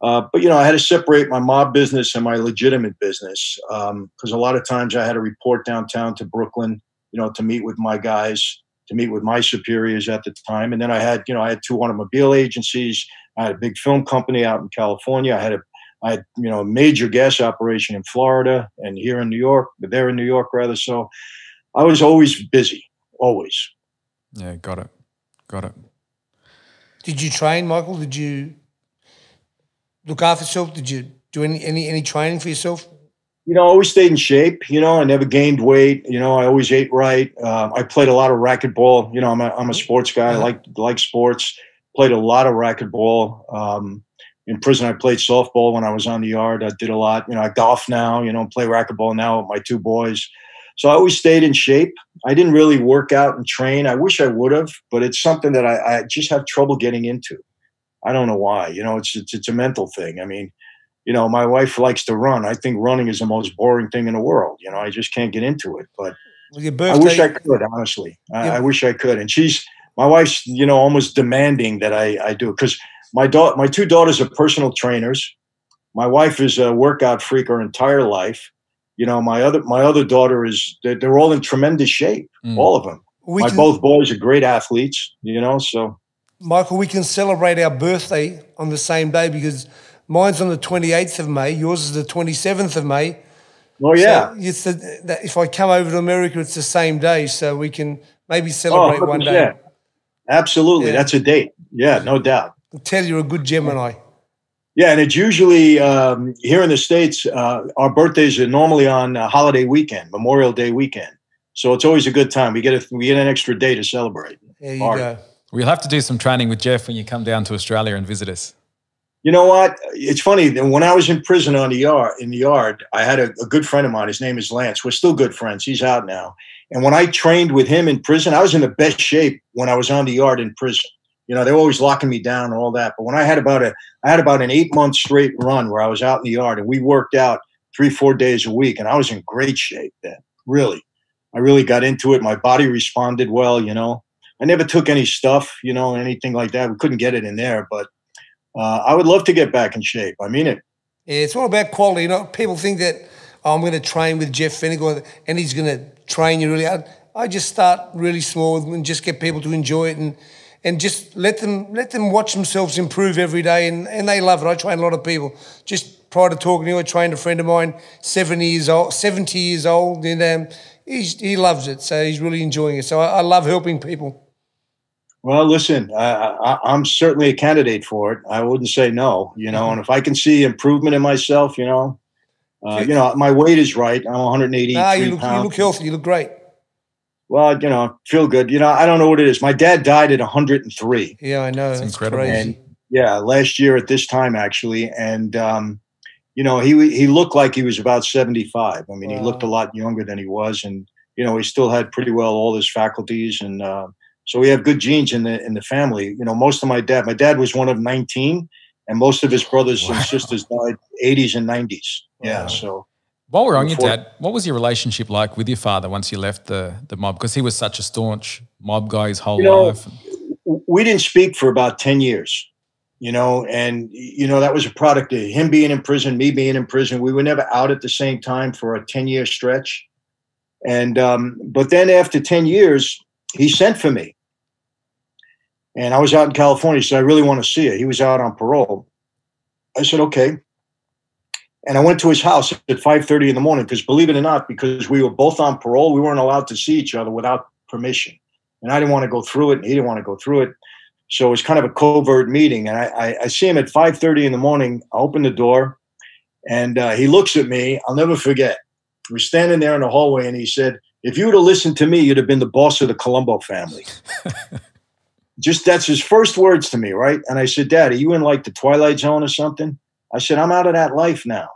uh, but, you know, I had to separate my mob business and my legitimate business because um, a lot of times I had to report downtown to Brooklyn, you know, to meet with my guys, to meet with my superiors at the time. And then I had, you know, I had two automobile agencies. I had a big film company out in California. I had a, I had, you know, a major gas operation in Florida and here in New York, but there in New York rather. So I was always busy, always. Yeah, got it. Got it. Did you train, Michael? Did you look after yourself? Did you do any any any training for yourself? You know, I always stayed in shape. You know, I never gained weight. You know, I always ate right. Um, I played a lot of racquetball. You know, I'm a, I'm a sports guy. I like like sports. Played a lot of racquetball. Um, in prison, I played softball when I was on the yard. I did a lot. You know, I golf now. You know, play racquetball now with my two boys. So I always stayed in shape. I didn't really work out and train. I wish I would have, but it's something that I, I just have trouble getting into. I don't know why. You know, it's, it's it's a mental thing. I mean, you know, my wife likes to run. I think running is the most boring thing in the world. You know, I just can't get into it. But birthday, I wish I could. Honestly, I, I, wish I could. And she's my wife's, you know, almost demanding that I I do because my daughter, my two daughters are personal trainers. My wife is a workout freak her entire life. You know, my other my other daughter is they're, they're all in tremendous shape, Mm. all of them. We my can, both boys are great athletes. You know, so Michael, we can celebrate our birthday on the same day because mine's on the 28th of May, yours is the 27th of May. oh yeah. So it's the, that if I come over to America, it's the same day, so we can maybe celebrate Oh, one 100%. day. Absolutely, Yeah. that's a date. Yeah, no doubt. I'll tell you're a good Gemini. Yeah, and it's usually um, here in the states. Uh, our birthdays are normally on a holiday weekend, Memorial Day weekend. So it's always a good time. We get a, we get an extra day to celebrate. There you go. We'll have to do some training with Jeff when you come down to Australia and visit us. You know what? It's funny. When I was in prison on the yard, in the yard, I had a, a good friend of mine. His name is Lance. We're still good friends. He's out now. And when I trained with him in prison, I was in the best shape when I was on the yard in prison. You know, they were always locking me down and all that. But when I had about a, I had about an eight month straight run where I was out in the yard and we worked out three, four days a week, and I was in great shape then. Really, I really got into it. My body responded well. You know, I never took any stuff, you know, anything like that. We couldn't get it in there, but uh, I would love to get back in shape. I mean it. It's all about quality. You know, people think that oh, I'm going to train with Jeff Fenech and he's going to train you really hard. I just start really small and just get people to enjoy it and and just let them let them watch themselves improve every day and, and they love it. I train a lot of people. Just prior to talking to you, I trained a friend of mine, seventy years old, seventy years old, and um, he's, he loves it. So he's really enjoying it. So I, I love helping people. Well, listen, I, I, I'm certainly a candidate for it. I wouldn't say no, you know. And if I can see improvement in myself, you know, uh, you know, my weight is right. I'm 183 Ah, you look pounds. you look healthy. You look great. Well, you know, feel good. You know, I don't know what it is. My dad died at 103. Yeah, I know. It's That's incredible. crazy. Yeah, last year at this time actually, and um, you know, he he looked like he was about 75. I mean, he looked a lot younger than he was, and you know, he still had pretty well all his faculties, and uh, so we have good genes in the in the family. You know, most of my dad, my dad was one of 19, and most of his brothers Wow. and sisters died 80s and 90s. Yeah, so While we're on your dad, what was your relationship like with your father once you left the, the mob? Because he was such a staunch mob guy his whole You know, life. we didn't speak for about 10 years you know and you know that was a product of him being in prison me being in prison. We were never out at the same time for a 10 year stretch. And um, but then after 10 years he sent for me. And i was out in california. He said i really want to see you. He was out on parole. I said okay and i went to his house at 5.30 in the morning because believe it or not because we were both on parole we weren't allowed to see each other without permission and I didn't want to go through it, and he didn't want to go through it. So it was kind of a covert meeting. And I, I, I see him at 5:30 in the morning. I open the door, and uh, he looks at me. I'll never forget. We're standing there in the hallway, and he said, "If you would have listened to me, you'd have been the boss of the Colombo family." Just that's his first words to me, right? And I said, "Dad, are you in like the Twilight Zone or something?" I said, "I'm out of that life now."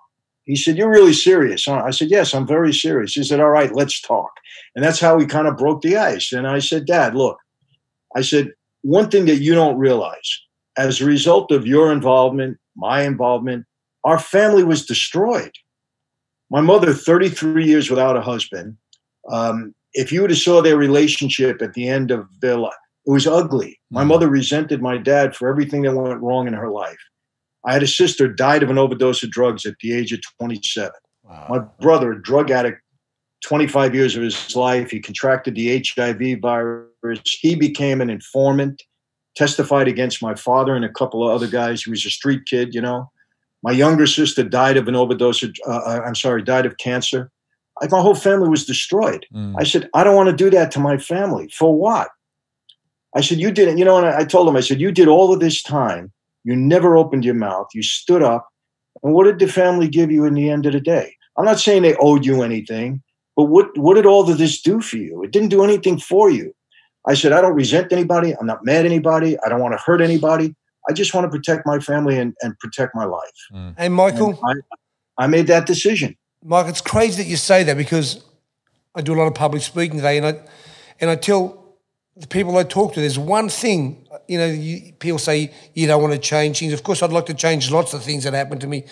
He said, "You're really serious?" huh?" I said, "Yes, I'm very serious." He said, "All right, let's talk." And that's how we kind of broke the ice. And I said, Dad, look, I said, one thing that you don't realize as a result of your involvement, my involvement, our family was destroyed. My mother, 33 years without a husband. Um, if you would have saw their relationship at the end of their life, it was ugly. My Mhm. mother resented my dad for everything that went wrong in her life. I had a sister died of an overdose of drugs at the age of 27. My brother, a drug addict, 25 years of his life. He contracted the HIV virus. He became an informant, testified against my father and a couple of other guys. He was a street kid, you know. My younger sister died of an overdose. Of, uh, uh, I'm sorry, died of cancer. I, my whole family was destroyed. Mm. I said, I don't want to do that to my family. For what? I said, you didn't, you know, and I, I told him, I said, you did all of this time. You never opened your mouth. You stood up. And what did the family give you in the end of the day? I'm not saying they owed you anything, but what, what did all of this do for you? It didn't do anything for you. I said, I don't resent anybody. I'm not mad at anybody. I don't want to hurt anybody. I just want to protect my family and, and protect my life. Mm. Hey, Michael. And I, I made that decision. Mike, it's crazy that you say that because I do a lot of public speaking today, and I and I tell the people I talk to, there's one thing. You know, you, people say you don't want to change things. Of course, I'd like to change lots of things that happened to me,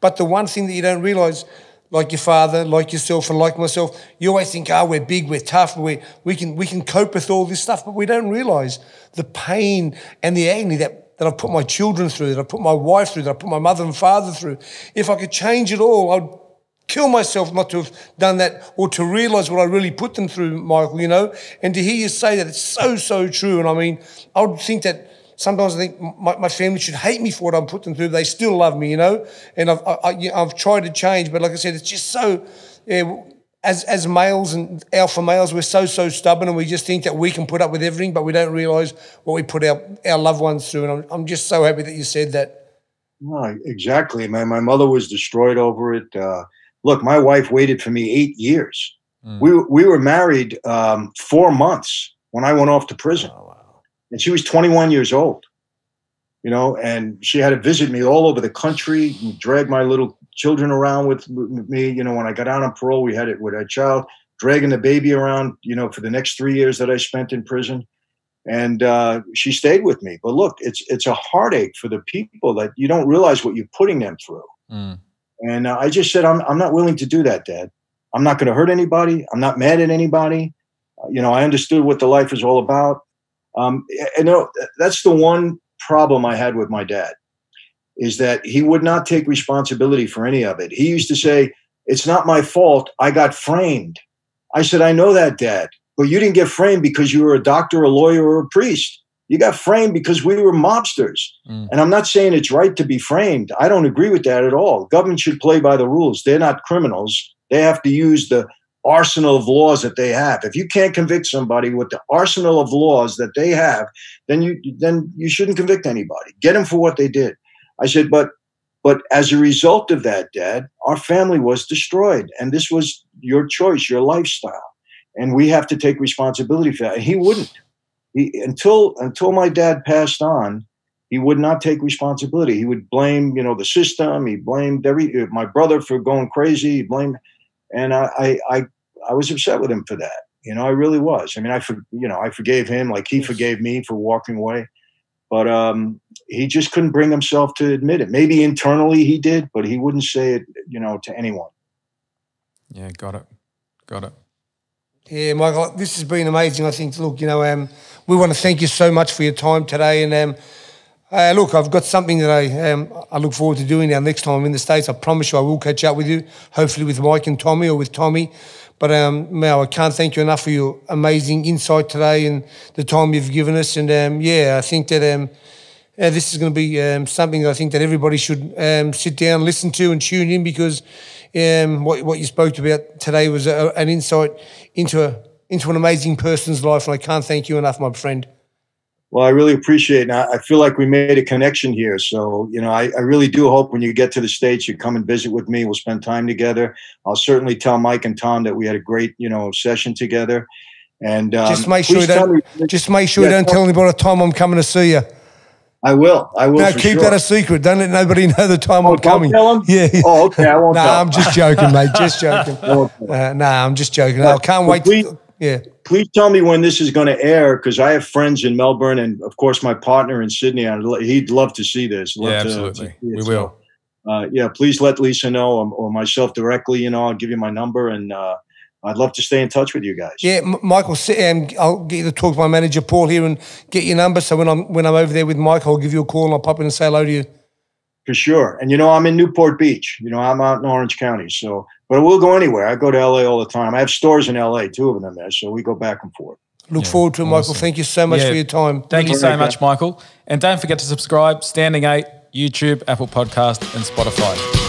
but the one thing that you don't realise, like your father, like yourself, and like myself, you always think, "Oh, we're big, we're tough, we we can we can cope with all this stuff," but we don't realise the pain and the agony that that I've put my children through, that I've put my wife through, that I've put my mother and father through. If I could change it all, I'd kill myself not to have done that or to realize what I really put them through, Michael, you know? And to hear you say that, it's so, so true. And I mean, I would think that sometimes I think my, my family should hate me for what I'm putting through. They still love me, you know? And I've, I, I've tried to change, but like I said, it's just so, yeah, as as males and alpha males, we're so so stubborn, and we just think that we can put up with everything, but we don't realise what we put our our loved ones through. And I'm I'm just so happy that you said that. No, exactly, man. My mother was destroyed over it. Uh, look, my wife waited for me eight years. Mm. We we were married um, four months when I went off to prison, oh, wow. and she was 21 years old. You know, and she had to visit me all over the country and drag my little children around with me. You know, when I got out on parole, we had it with a child dragging the baby around. You know, for the next three years that I spent in prison, and uh, she stayed with me. But look, it's it's a heartache for the people that you don't realize what you're putting them through. Mm. And uh, I just said, I'm I'm not willing to do that, Dad. I'm not going to hurt anybody. I'm not mad at anybody. Uh, you know, I understood what the life is all about. Um, and that's the one problem I had with my dad is that he would not take responsibility for any of it. He used to say, It's not my fault. I got framed. I said, I know that, Dad, but you didn't get framed because you were a doctor, a lawyer, or a priest. You got framed because we were mobsters. Mm. And I'm not saying it's right to be framed. I don't agree with that at all. Government should play by the rules. They're not criminals. They have to use the arsenal of laws that they have. If you can't convict somebody with the arsenal of laws that they have, then you then you shouldn't convict anybody. Get them for what they did. I said, but but as a result of that, Dad, our family was destroyed, and this was your choice, your lifestyle, and we have to take responsibility for that. And he wouldn't. He, until until my dad passed on, he would not take responsibility. He would blame, you know, the system. He blamed every my brother for going crazy. He blamed, and I I I, I was upset with him for that. You know, I really was. I mean, I for, you know I forgave him like he forgave me for walking away but um, he just couldn't bring himself to admit it. Maybe internally he did, but he wouldn't say it, you know, to anyone. Yeah, got it, got it. Yeah, Michael, this has been amazing. I think. Look, you know, um, we want to thank you so much for your time today, and um, uh, look, I've got something that I um, I look forward to doing now next time I'm in the states. I promise you, I will catch up with you, hopefully with Mike and Tommy or with Tommy. But um, Mel, I can't thank you enough for your amazing insight today and the time you've given us. And um, yeah, I think that um, uh, this is going to be um, something I think that everybody should um, sit down, listen to, and tune in because um, what what you spoke about today was a, an insight into a into an amazing person's life, and I can't thank you enough, my friend. Well, I really appreciate it. I feel like we made a connection here. So, you know, I, I, really do hope when you get to the States, you come and visit with me. We'll spend time together. I'll certainly tell Mike and Tom that we had a great, you know, session together. And um, just make sure you don't, me, just make sure yeah, you don't tell anybody time I'm coming to see you. I will. I will. No, keep sure. that a secret. Don't let nobody know the time oh, I'm coming. Tell them? Yeah. Oh, okay. I won't. no, nah, I'm just joking, mate. Just joking. uh, no, nah, I'm just joking. But, I can't wait. Please, to, yeah please tell me when this is going to air because I have friends in Melbourne and of course my partner in Sydney. I'd, He'd love to see this. Love yeah, absolutely. To, we will. Uh, yeah, please let Lisa know or, or, myself directly. You know, I'll give you my number and uh, I'd love to stay in touch with you guys. Yeah, M- Michael, um, I'll get you to talk to my manager Paul here and get your number. So when I'm when I'm over there with Mike, I'll give you a call and I'll pop in and say hello to you. For sure. And you know, I'm in Newport Beach. You know, I'm out in Orange County, so but we'll go anywhere. I go to LA all the time. I have stores in LA, two of them there, so we go back and forth. Look yeah, forward to it, Michael. Thank you so much yeah. for your time. Thank you so much, Michael. And don't forget to subscribe, Standing 8, YouTube, Apple Podcast, and Spotify.